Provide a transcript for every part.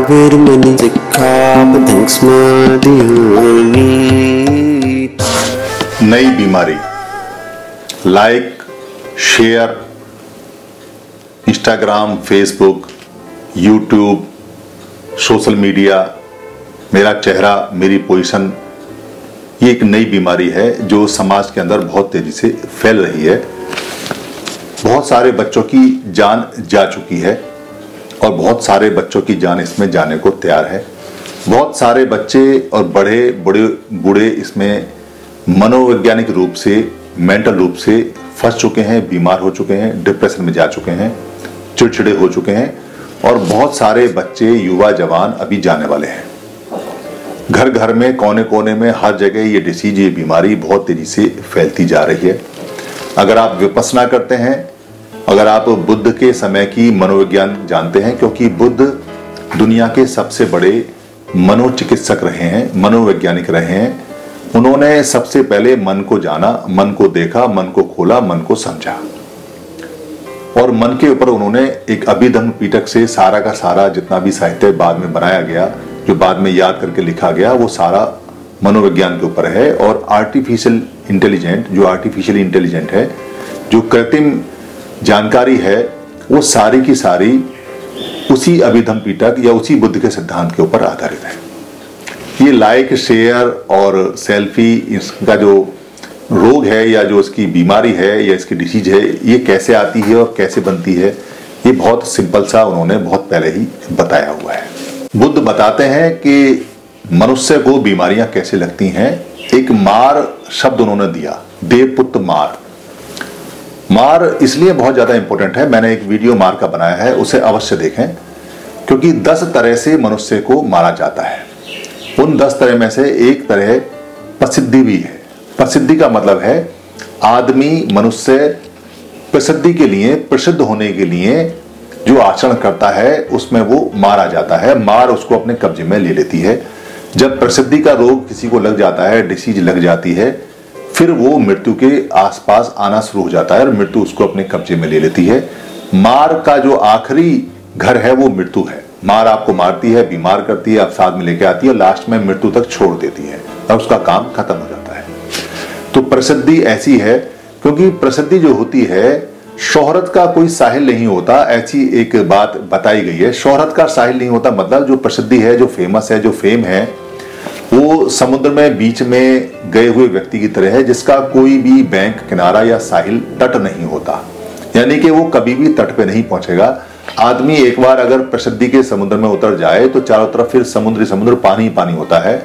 Virmani Sikha Smadhyami नई बीमारी। Like share Instagram Facebook YouTube social media मेरा चेहरा, मेरी पोजीशन ये एक नई बीमारी है जो समाज के अंदर बहुत तेज़ी से फैल रही है। बहुत सारे बच्चों की जान जा चुकी है। और बहुत सारे बच्चों की जान इसमें जाने को तैयार है। बहुत सारे बच्चे और बड़े बड़े, बूढ़े इसमें मनोवैज्ञानिक रूप से, मेंटल रूप से फंस चुके हैं, बीमार हो चुके हैं, डिप्रेशन में जा चुके हैं, चिड़चिड़े हो चुके हैं और बहुत सारे बच्चे, युवा, जवान अभी जाने वाले हैं। घर घर में कोने कोने में, हर जगह ये डिसीज ये बीमारी बहुत तेज़ी से फैलती जा रही है। अगर आप विपसना करते हैं अगर आप बुद्ध के समय की मनोविज्ञान जानते हैं, क्योंकि बुद्ध दुनिया के सबसे बड़े मनोचिकित्सक रहे हैं, मनोवैज्ञानिक रहे हैं, उन्होंने सबसे पहले मन को जाना, मन को देखा, मन को खोला, मन को समझा। और मन के ऊपर उन्होंने एक अभिधम पीटक से सारा का सारा जितना भी साहित्य बाद में बनाया गया, जो बाद में याद करके लिखा गया, वो सारा मनोविज्ञान के ऊपर है। और आर्टिफिशियल इंटेलिजेंट जो आर्टिफिशियल इंटेलिजेंट है, जो कृत्रिम जानकारी है, वो सारी की सारी उसी अभिधम पीटक या उसी बुद्ध के सिद्धांत के ऊपर आधारित है। ये लाइक, शेयर और सेल्फी, इसका जो रोग है या जो इसकी बीमारी है या इसकी डिसीज है, ये कैसे आती है और कैसे बनती है, ये बहुत सिंपल सा उन्होंने बहुत पहले ही बताया हुआ है। बुद्ध बताते हैं कि मनुष्य को बीमारियाँ कैसे लगती हैं, एक मार शब्द उन्होंने दिया, देवपुत्र मार। मार इसलिए बहुत ज़्यादा इंपॉर्टेंट है। मैंने एक वीडियो मार का बनाया है, उसे अवश्य देखें, क्योंकि दस तरह से मनुष्य को मारा जाता है। उन दस तरह में से एक तरह प्रसिद्धि भी है। प्रसिद्धि का मतलब है, आदमी मनुष्य प्रसिद्धि के लिए, प्रसिद्ध होने के लिए जो आचरण करता है, उसमें वो मारा जाता है। मार उसको अपने कब्जे में ले लेती है। जब प्रसिद्धि का रोग किसी को लग जाता है डिसीज लग जाती है फिर वो मृत्यु के आसपास आना शुरू हो जाता है और मृत्यु उसको अपने कब्जे में ले लेती है। मार का जो आखिरी घर है, वो मृत्यु है। मार आपको मारती है, बीमार करती है अब साथ में लेके आती है लास्ट में मृत्यु तक छोड़ देती है और उसका काम खत्म हो जाता है। तो प्रसिद्धि ऐसी है, क्योंकि प्रसिद्धि जो होती है, शोहरत का कोई साहिल नहीं होता, ऐसी एक बात बताई गई है। शोहरत का साहिल नहीं होता मतलब जो प्रसिद्धि है, जो फ़ेमस है, जो फेम है वो समुद्र में, बीच में गए हुए व्यक्ति की तरह है, जिसका कोई भी बैंक, किनारा या साहिल तट नहीं होता। यानी कि वो कभी भी तट पे नहीं पहुंचेगा। आदमी एक बार अगर प्रसिद्धि के समुद्र में उतर जाए तो चारों तरफ़ फिर समुद्री समुद्र पानी पानी होता है।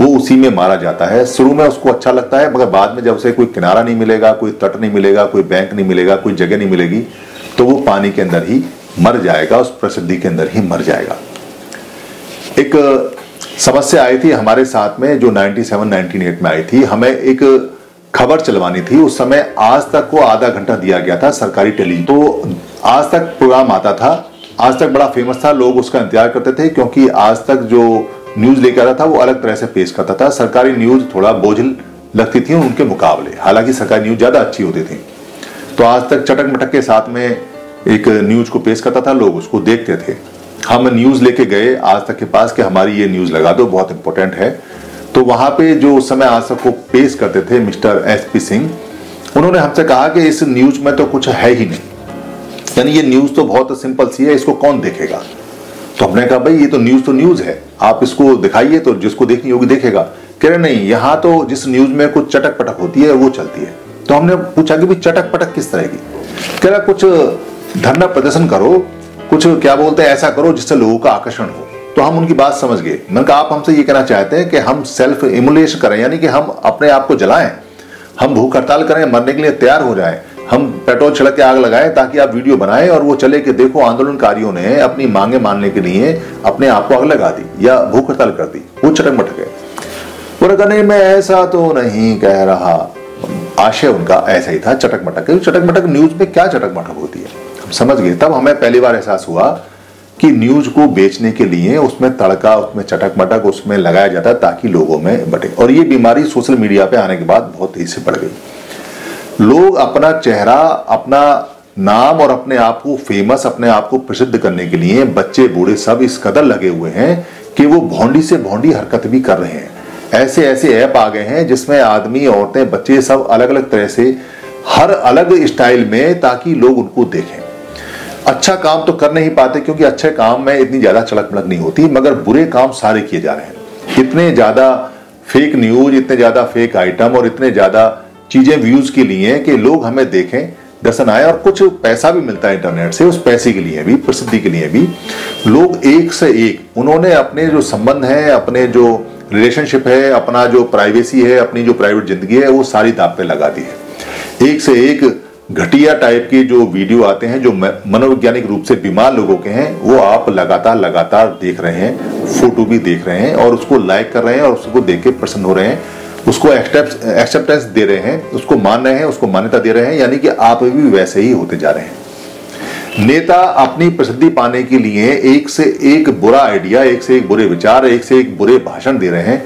वो उसी में मारा जाता है। शुरू में उसको अच्छा लगता है, मगर बाद में जब उसे कोई किनारा नहीं मिलेगा, कोई तट नहीं मिलेगा, कोई बैंक नहीं मिलेगा, कोई जगह नहीं मिलेगी तो वो पानी के अंदर ही मर जाएगा, उस प्रसिद्धि के अंदर ही मर जाएगा। एक समस्या आई थी हमारे साथ में जो 97 98 में आई थी। हमें एक खबर चलवानी थी। उस समय आज तक को आधा घंटा दिया गया था सरकारी टेली। तो आज तक प्रोग्राम आता था। आज तक बड़ा फ़ेमस था। लोग उसका इंतज़ार करते थे क्योंकि आज तक जो न्यूज़ लेकर आता था वो अलग तरह से पेश करता था। सरकारी न्यूज़ थोड़ा बोझिल लगती थी उनके मुकाबले। हालाँकि सरकारी न्यूज़ ज़्यादा अच्छी होती थी। तो आज तक चटक मटक के साथ में एक न्यूज़ को पेश करता था। लोग उसको देखते थे। हम न्यूज़ लेके गए आज तक के पास कि हमारी ये न्यूज़ लगा दो, बहुत इंपॉर्टेंट है। तो वहाँ पे जो उस समय आज तक को पेश करते थे मिस्टर एस पी सिंह, उन्होंने हमसे कहा कि इस न्यूज़ में तो कुछ है ही नहीं। यानी ये न्यूज़ तो बहुत सिंपल सी है, इसको कौन देखेगा? तो हमने कहा, भाई, ये तो न्यूज़ तो न्यूज़ है। आप इसको दिखाइए तो जिसको देखनी होगी देखेगा। कह रहे, नहीं, यहाँ तो जिस न्यूज़ में कुछ चटक पटक होती है, वो चलती है। तो हमने पूछा कि भाई चटक पटक किस तरह की? कह रहा, कुछ धरना प्रदर्शन करो कुछ क्या बोलते हैं, ऐसा करो जिससे लोगों का आकर्षण हो। तो हम उनकी बात समझ गए। मैंने कहा, आप हमसे ये कहना चाहते हैं कि हम सेल्फ इमुलेशन करें, यानी कि हम अपने आप को जलाएँ, हम भूख हड़ताल करें, मरने के लिए तैयार हो जाएँ, हम पेट्रोल छिड़क के आग लगाएँ, ताकि आप वीडियो बनाएँ और वो चले कि देखो आंदोलनकारियों ने अपनी मांगे मानने के लिए अपने आप को आग लगा दी या भूख हड़ताल कर दी। वो चटक मटक है। बोला नहीं, मैं ऐसा तो नहीं कह रहा। आशय उनका ऐसा ही था, चटक मटक। चटक मटक न्यूज़ में क्या चटक मटक होती है? समझ गए। तब हमें पहली बार एहसास हुआ कि न्यूज़ को बेचने के लिए उसमें तड़का, उसमें चटक मटक उसमें लगाया जाता ताकि लोगों में बटे। और ये बीमारी सोशल मीडिया पे आने के बाद बहुत तेज़ी से बढ़ गई। लोग अपना चेहरा, अपना नाम और अपने आप को फ़ेमस अपने आप को प्रसिद्ध करने के लिए बच्चे, बूढ़े सब इस कदर लगे हुए हैं कि वो भौंडी से भौंडी हरकत भी कर रहे हैं। ऐसे ऐसे ऐप आ गए हैं जिसमें आदमी, औरतें, बच्चे सब अलग अलग तरह से हर अलग स्टाइल में ताकि लोग उनको देखें। अच्छा काम तो कर नहीं पाते क्योंकि अच्छे काम में इतनी ज़्यादा चड़क मड़क नहीं होती, मगर बुरे काम सारे किए जा रहे हैं। इतने ज़्यादा फेक न्यूज़ इतने ज़्यादा फेक आइटम और इतने ज़्यादा चीज़ें व्यूज़ के लिए कि लोग हमें देखें, दर्शन आए और कुछ पैसा भी मिलता है इंटरनेट से, उस पैसे के लिए भी, प्रसिद्धि के लिए भी। लोग एक से एक, उन्होंने अपने जो संबंध है, अपने जो रिलेशनशिप है, अपना जो प्राइवेसी है, अपनी जो प्राइवेट ज़िंदगी है, वो सारी दाप पे लगा दी है। एक से एक घटिया टाइप के जो वीडियो आते हैं, जो मनोवैज्ञानिक रूप से बीमार लोगों के हैं, वो आप लगातार लगातार देख रहे हैं फ़ोटो भी देख रहे हैं और उसको लाइक कर रहे हैं और उसको देख के प्रसन्न हो रहे हैं। उसको एक्सेप्टेंस दे रहे हैं, उसको मान रहे हैं, उसको मान्यता दे रहे हैं, यानी कि आप भी वैसे ही होते जा रहे हैं। नेता अपनी प्रसिद्धि पाने के लिए एक से एक बुरा आइडिया एक से एक बुरे विचार, एक से एक बुरे भाषण दे रहे हैं,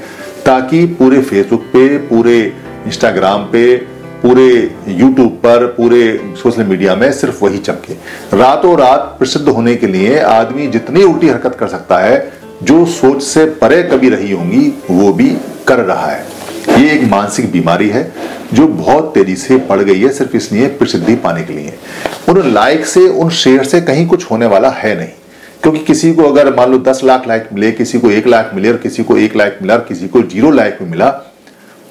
ताकि पूरे फेसबुक पे, पूरे इंस्टाग्राम पे पूरे यूट्यूब पर, पूरे सोशल मीडिया में सिर्फ़ वही चमके। रातों रात प्रसिद्ध होने के लिए आदमी जितनी उल्टी हरकत कर सकता है, जो सोच से परे कभी रही होंगी, वो भी कर रहा है। ये एक मानसिक बीमारी है, जो बहुत तेज़ी से बढ़ गई है, सिर्फ़ इसलिए प्रसिद्धि पाने के लिए। उन लाइक से, उन शेयर से कहीं कुछ होने वाला है नहीं। क्योंकि किसी को अगर मान लो दस लाख लाइक मिले, किसी को एक लाख मिले, और किसी को एक लाख मिला, और किसी को ज़ीरो लाइक मिला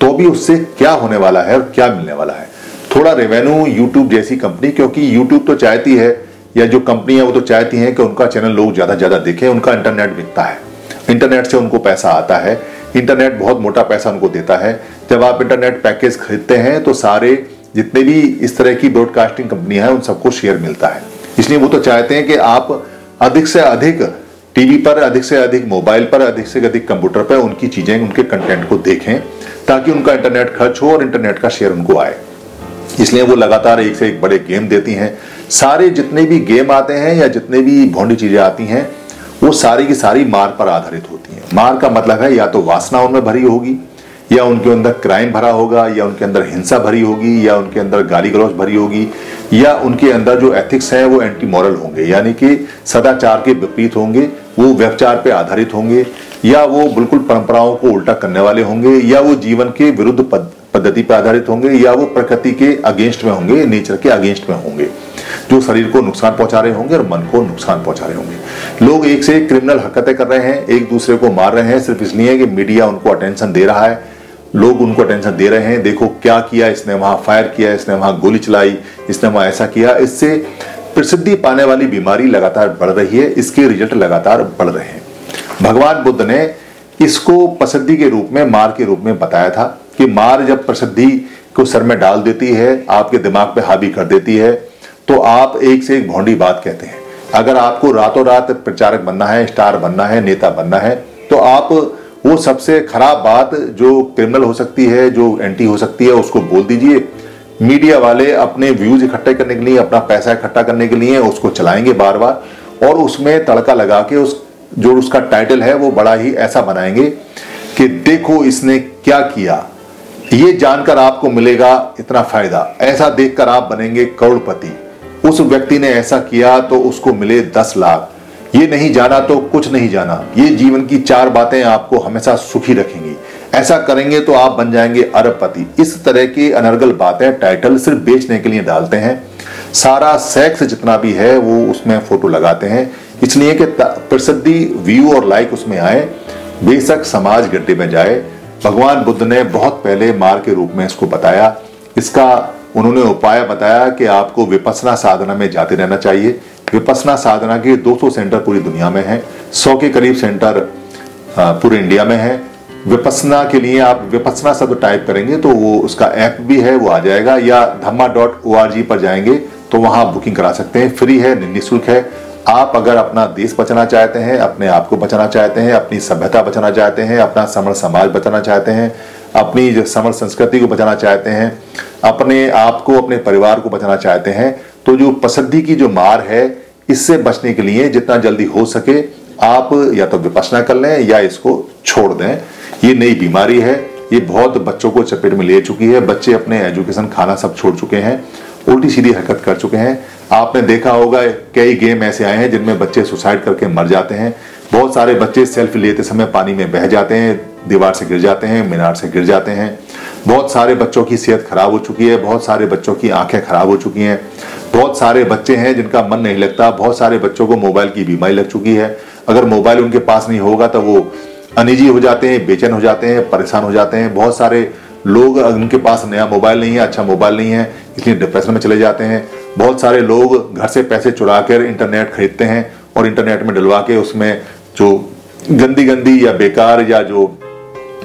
तो भी उससे क्या होने वाला है और क्या मिलने वाला है? थोड़ा रेवेन्यू यूट्यूब जैसी कंपनी क्योंकि यूट्यूब तो चाहती है, या जो कंपनी है वो तो चाहती है कि उनका चैनल लोग ज़्यादा ज़्यादा देखें, उनका इंटरनेट बिकता है। इंटरनेट से उनको पैसा आता है। इंटरनेट बहुत मोटा पैसा उनको देता है। जब आप इंटरनेट पैकेज खरीदते हैं तो सारे जितने भी इस तरह की ब्रॉडकास्टिंग कंपनियाँ हैं, उन सबको शेयर मिलता है। इसलिए वो तो चाहते हैं कि आप अधिक से अधिक टीवी पर, अधिक से अधिक मोबाइल पर, अधिक से अधिक कंप्यूटर पर उनकी चीज़ें, उनके कंटेंट को देखें। ताकि उनका इंटरनेट खर्च हो और इंटरनेट का शेयर उनको आए। इसलिए वो लगातार एक से एक बड़े गेम देती हैं। सारे जितने भी गेम आते हैं या जितने भी भोंडी चीज़ें आती हैं, वो सारी की सारी मार पर आधारित होती हैं। मार का मतलब है या तो वासना उनमें भरी होगी, या उनके अंदर क्राइम भरा होगा, या उनके अंदर हिंसा भरी होगी, या उनके अंदर गाली गलौज भरी होगी, या उनके अंदर जो एथिक्स है वो एंटी मॉरल होंगे। यानी कि सदाचार के विपरीत होंगे, वो व्यवचार पे आधारित होंगे या वो बिल्कुल परंपराओं को उल्टा करने वाले होंगे, या वो जीवन के विरुद्ध पद्धति पर आधारित होंगे, या वो प्रकृति के अगेंस्ट में होंगे, नेचर के अगेंस्ट में होंगे, जो शरीर को नुकसान पहुँचा रहे होंगे और मन को नुकसान पहुँचा रहे होंगे। लोग एक से एक क्रिमिनल हरकतें कर रहे हैं, एक दूसरे को मार रहे हैं, सिर्फ़ इसलिए कि मीडिया उनको अटेंशन दे रहा है, लोग उनको अटेंशन दे रहे हैं, देखो क्या किया इसने, वहाँ फायर किया, इसने वहाँ गोली चलाई, इसने वहाँ ऐसा किया, इससे प्रसिद्धि पाने वाली बीमारी लगातार बढ़ रही है, इसके रिज़ल्ट लगातार बढ़ रहे हैं। भगवान बुद्ध ने इसको प्रसिद्धि के रूप में, मार के रूप में बताया था कि मार जब प्रसिद्धि को सर में डाल देती है, आपके दिमाग पे हावी कर देती है तो आप एक से एक भौंडी बात कहते हैं। अगर आपको रातों रात प्रचारक बनना है, स्टार बनना है, नेता बनना है तो आप वो सबसे खराब बात जो क्रिमिनल हो सकती है, जो एंटी हो सकती है, उसको बोल दीजिए। मीडिया वाले अपने व्यूज़ इकट्ठे करने के लिए, अपना पैसा इकट्ठा करने के लिए उसको चलाएँगे बार बार, और उसमें तड़का लगा के उस जो उसका टाइटल है, वो बड़ा ही ऐसा बनाएँगे कि देखो इसने क्या किया। ये जानकर आपको मिलेगा इतना फ़ायदा। ऐसा देखकर आप बनेंगे करोड़पति। उस व्यक्ति ने ऐसा किया तो उसको मिले दस लाख। ये नहीं जाना तो कुछ नहीं जाना। ये जीवन की चार बातें आपको हमेशा सुखी रखेंगी। ऐसा करेंगे तो आप बन जाएँगे अरबपति। इस तरह की अनर्गल बातें टाइटल सिर्फ़ बेचने के लिए डालते हैं। सारा सेक्स जितना भी है, वो उसमें फ़ोटो लगाते हैं। इसलिए कि प्रसिद्धि व्यू और लाइक उसमें आए। बेशक समाज गड्ढे में जाए। भगवान बुद्ध ने बहुत पहले मार के रूप में इसको बताया। इसका उन्होंने उपाय बताया कि आपको विपसना साधना में जाते रहना चाहिए। विपसना साधना के 200 सेंटर पूरी दुनिया में हैं। 100 के करीब सेंटर पूरे इंडिया में है। विपसना के लिए आप विपसना शब्द टाइप करेंगे तो वो उसका ऐप भी है, वो आ जाएगा। या धम्मा डॉट ओ पर जाएँगे तो वहाँ बुकिंग करा सकते हैं। फ्री है, निःशुल्क है। आप अगर अपना देश बचाना चाहते हैं, अपने आप को बचाना चाहते हैं, अपनी सभ्यता बचाना चाहते हैं, अपना समर समाज बचाना चाहते हैं, अपनी जो समर संस्कृति को बचाना चाहते हैं, अपने आप को, अपने परिवार को बचाना चाहते हैं तो जो पसंदी की जो मार है, इससे बचने के लिए जितना जल्दी हो सके आप या तो विपसना कर लें या इसको छोड़ दें। ये नई बीमारी है, ये बहुत बच्चों को चपेट में ले चुकी है, बच्चे अपने एजुकेशन खाना सब छोड़ चुके हैं। उल्टी सीधी हरकत कर चुके हैं। आपने देखा होगा, कई गेम ऐसे आए हैं जिनमें बच्चे सुसाइड करके मर जाते हैं। बहुत सारे बच्चे सेल्फी लेते समय पानी में बह जाते हैं, दीवार से गिर जाते हैं, मीनार से गिर जाते हैं। बहुत सारे बच्चों की सेहत खराब हो चुकी है, बहुत सारे बच्चों की आँखें खराब हो चुकी हैं। बहुत सारे बच्चे हैं जिनका मन नहीं लगता, बहुत सारे बच्चों को मोबाइल की बीमारी लग चुकी है। अगर मोबाइल उनके पास नहीं होगा तो वो अनिजी हो जाते हैं, बेचैन हो जाते हैं, परेशान हो जाते हैं। बहुत सारे लोग उनके पास नया मोबाइल नहीं है अच्छा मोबाइल नहीं है इसलिए डिप्रेशन में चले जाते हैं। बहुत सारे लोग घर से पैसे चुरा कर इंटरनेट खरीदते हैं और इंटरनेट में डलवा के उसमें जो गंदी गंदी या बेकार या जो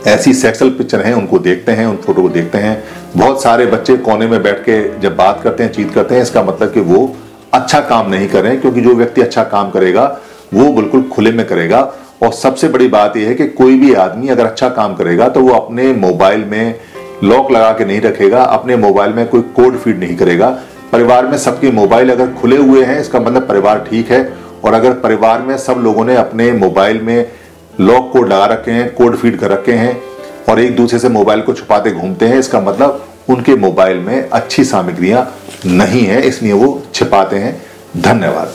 ऐसी सेक्सुअल पिक्चर हैं, उनको देखते हैं, उन फ़ोटो को देखते हैं। बहुत सारे बच्चे कोने में बैठ के जब बात करते हैं चीत करते हैं, इसका मतलब कि वो अच्छा काम नहीं कर रहे हैं, क्योंकि जो व्यक्ति अच्छा काम करेगा, वो बिल्कुल खुले में करेगा। और सबसे बड़ी बात यह है कि कोई भी आदमी अगर अच्छा काम करेगा तो वो अपने मोबाइल में लॉक लगा के नहीं रखेगा, अपने मोबाइल में कोई कोड फ़ीड नहीं करेगा। परिवार में सबके मोबाइल अगर खुले हुए हैं, इसका मतलब परिवार ठीक है। और अगर परिवार में सब लोगों ने अपने मोबाइल में लॉक कोड लगा रखे हैं, कोड फ़ीड कर रखे हैं, और एक दूसरे से मोबाइल को छुपाते घूमते हैं, इसका मतलब उनके मोबाइल में अच्छी सामग्रियाँ नहीं है, इसलिए वो छिपाते हैं। धन्यवाद.